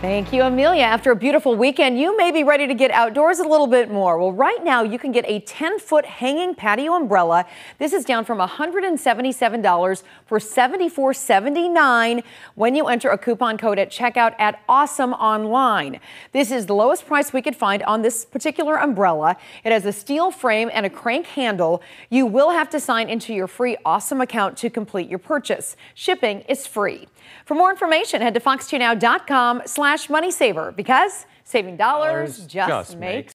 Thank you, Amelia. After a beautiful weekend, you may be ready to get outdoors a little bit more. Well, right now you can get a 10 foot hanging patio umbrella. This is down from $177 for $74.79 when you enter a coupon code at checkout at Aosom Online. This is the lowest price we could find on this particular umbrella. It has a steel frame and a crank handle. You will have to sign into your free Aosom account to complete your purchase. Shipping is free. For more information, head to fox2now.com slash money saver because saving dollars, just, just makes